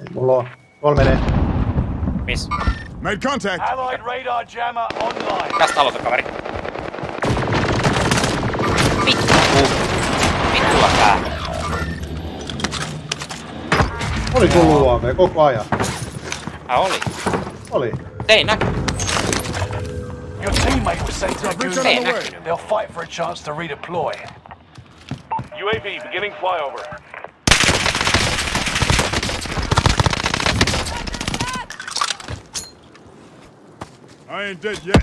Ei mulla oo. Tuolla menee. Miss? Made contact. Allied radar jammer online. Tästä aloita kaveri. Vittu. Vittua tää. Oli tullut UAV koko ajan. Ah, oli. Oli. Ei näky. Your teammate was sent to the Bridge Goose on the Hey, way. Mission. They'll fight for a chance to redeploy. UAV beginning flyover. I ain't dead yet.